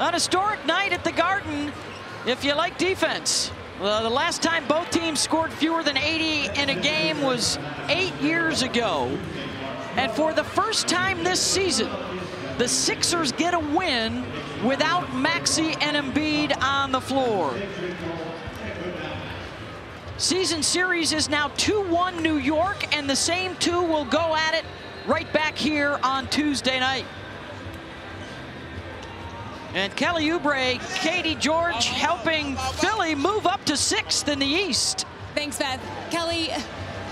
An historic night at the Garden if you like defense. Well, the last time both teams scored fewer than 80 in a game was eight years ago. And for the first time this season, the Sixers get a win without Maxey and Embiid on the floor. Season series is now 2-1 New York, and the same two will go at it right back here on Tuesday night. And Kelly Oubre, Katie George helping Philly move up to sixth in the East. Thanks, Beth. Kelly,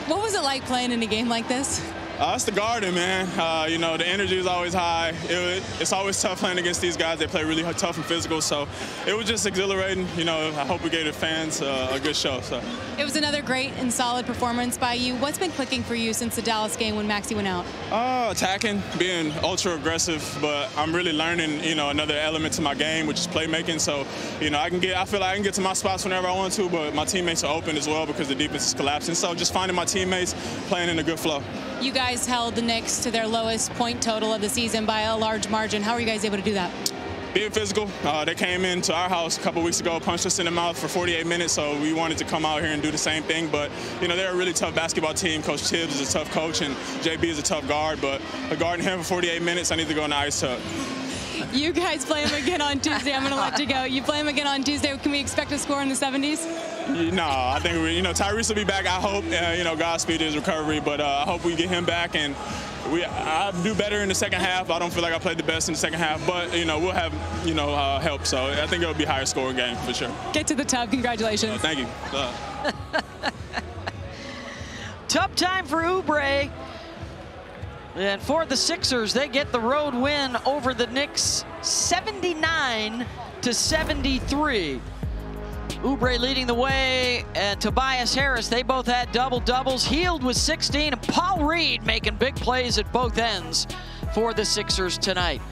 what was it like playing in a game like this? Uh, it's the Garden, man. Uh, you know, the energy is always high. It, it's always tough playing against these guys. They play really tough and physical, so it was just exhilarating. You know, I hope we gave the fans uh, a good show. So It was another great and solid performance by you. What's been clicking for you since the Dallas game when Maxey went out? Uh, attacking, being ultra aggressive, but I'm really learning, you know, another element to my game, which is playmaking. So, you know, I can get, I feel like I can get to my spots whenever I want to, but my teammates are open as well because the defense is collapsing. So just finding my teammates playing in a good flow. You guys held the Knicks to their lowest point total of the season by a large margin. How are you guys able to do that? Being physical, uh, they came into our house a couple weeks ago, punched us in the mouth for 48 minutes, so we wanted to come out here and do the same thing. But, you know, they're a really tough basketball team. Coach Thibs is a tough coach, and JB is a tough guard. But a guarding him for 48 minutes, I need to go in the ice tub. You guys play him again on Tuesday. I'm going to let you go. You play him again on Tuesday. Can we expect a score in the 70s? No, I think we, you know Tyrese will be back. I hope uh, you know Godspeed his recovery, but uh, I hope we get him back and we I do better in the second half. I don't feel like I played the best in the second half, but you know we'll have you know uh, help. So I think it'll be a higher scoring game for sure. Get to the tub. Congratulations. Uh, thank you. Tough time for Oubre. And for the Sixers, they get the road win over the Knicks 79 to 73. Oubre leading the way, and Tobias Harris, they both had double-doubles. Hield with 16, and Paul Reed making big plays at both ends for the Sixers tonight.